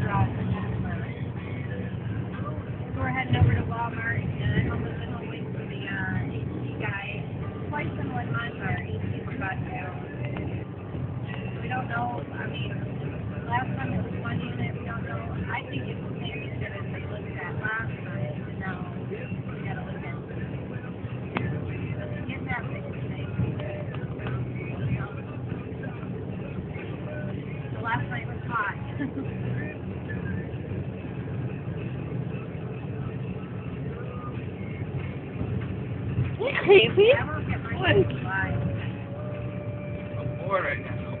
drive. So we're heading over to Walmart, and I'm listening to wait for the uh, AC guy. Quite similar to mine, our AC we got now. We don't know. I mean, last time it was one. Last night was hot. You crazy? I won't get my What? I'm bored right now.